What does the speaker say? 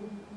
domingo